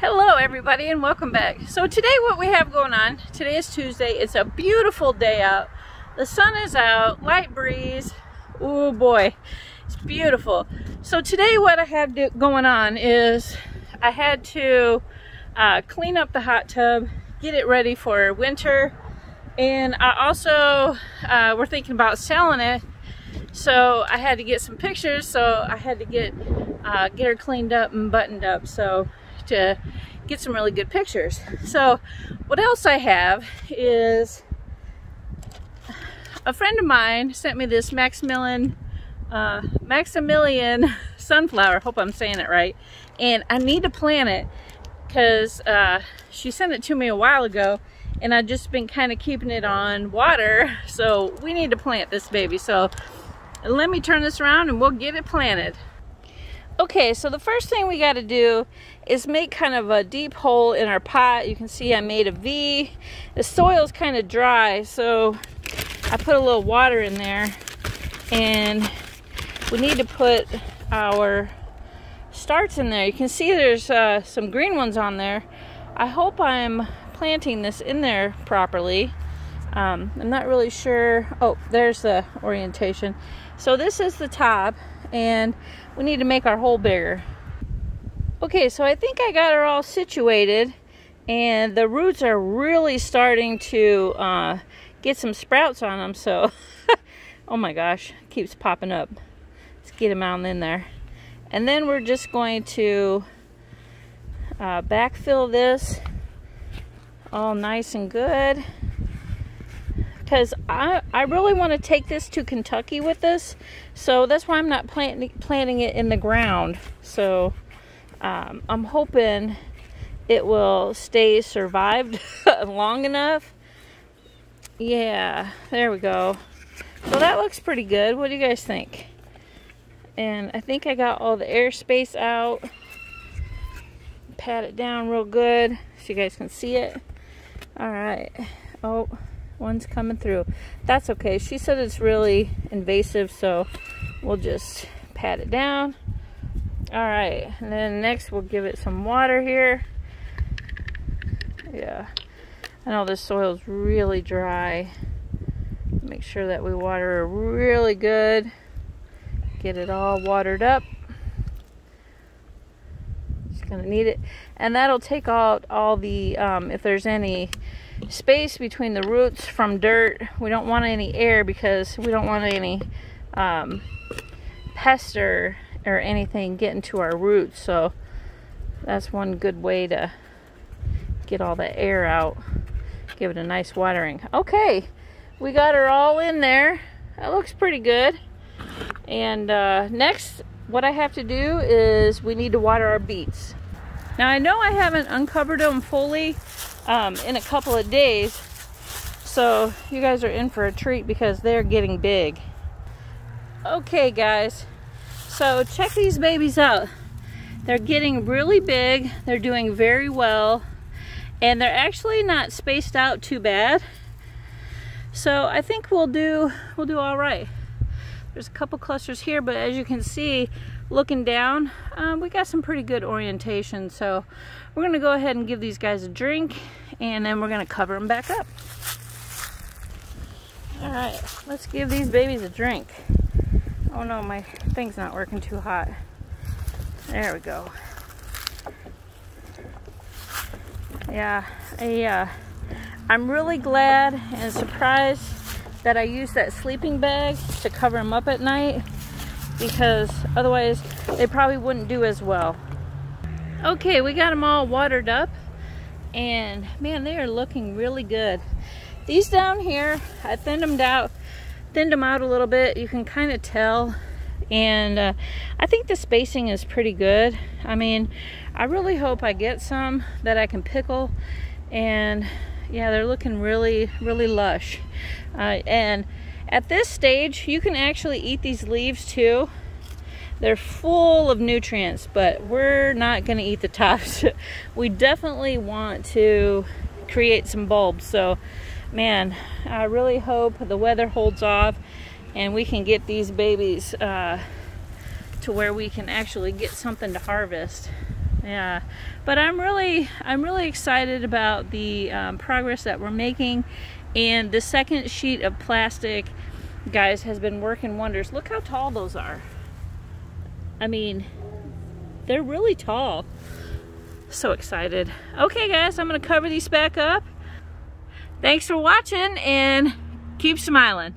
Hello everybody and welcome back. So today what we have going on, today is Tuesday, it's a beautiful day out. The sun is out, light breeze, oh boy, it's beautiful. So today what I had going on is I had to uh, clean up the hot tub, get it ready for winter, and I also, uh, we're thinking about selling it, so I had to get some pictures, so I had to get, uh, get her cleaned up and buttoned up. So to get some really good pictures. So what else I have is a friend of mine sent me this Maximilian uh, Maximilian sunflower. Hope I'm saying it right. And I need to plant it because uh, she sent it to me a while ago and I've just been kind of keeping it on water. So we need to plant this baby. So let me turn this around and we'll get it planted. Okay, so the first thing we got to do is make kind of a deep hole in our pot. You can see I made a V. The soil is kind of dry, so I put a little water in there. And we need to put our starts in there. You can see there's uh, some green ones on there. I hope I'm planting this in there properly. Um, I'm not really sure. Oh, there's the orientation. So this is the top and we need to make our hole bigger. Okay, so I think I got her all situated and the roots are really starting to uh, get some sprouts on them. So, oh my gosh, keeps popping up. Let's get them out in there. And then we're just going to uh, backfill this all nice and good because I, I really want to take this to Kentucky with us. So that's why I'm not planting, planting it in the ground. So um, I'm hoping it will stay survived long enough. Yeah, there we go. So that looks pretty good. What do you guys think? And I think I got all the airspace out. Pat it down real good so you guys can see it. All right. Oh, one's coming through. That's okay. She said it's really invasive, so we'll just pat it down. All right, and then next we'll give it some water here. Yeah, I know this soil's really dry. Make sure that we water really good. Get it all watered up. Just gonna need it. And that'll take out all the, um, if there's any space between the roots from dirt. We don't want any air because we don't want any um, pest or, or anything getting to our roots. So that's one good way to get all the air out. Give it a nice watering. Okay, we got her all in there. That looks pretty good. And uh, next, what I have to do is we need to water our beets. Now I know I haven't uncovered them fully um, in a couple of days. So you guys are in for a treat because they're getting big. Okay guys, so check these babies out. They're getting really big. They're doing very well. And they're actually not spaced out too bad. So I think we'll do we'll do all right. There's a couple clusters here, but as you can see, looking down, um, we got some pretty good orientation. So we're gonna go ahead and give these guys a drink and then we're gonna cover them back up. All right, let's give these babies a drink. Oh no, my thing's not working too hot. There we go. Yeah, I, uh, I'm really glad and surprised that I used that sleeping bag to cover them up at night because otherwise they probably wouldn't do as well. Okay, we got them all watered up and man, they are looking really good. These down here, I thinned them out, thinned them out a little bit. You can kind of tell and uh, I think the spacing is pretty good. I mean, I really hope I get some that I can pickle and yeah, they're looking really, really lush. Uh, and at this stage, you can actually eat these leaves too. They're full of nutrients, but we're not going to eat the tops. we definitely want to create some bulbs. So, man, I really hope the weather holds off and we can get these babies uh, to where we can actually get something to harvest. yeah but i'm really i'm really excited about the um, progress that we're making and the second sheet of plastic guys has been working wonders look how tall those are i mean they're really tall. So excited. Okay guys i'm gonna cover these back up. Thanks for watching and keep smiling